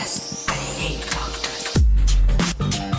Yes, I hate doctors.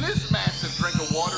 this massive drink of water